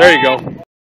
There you go.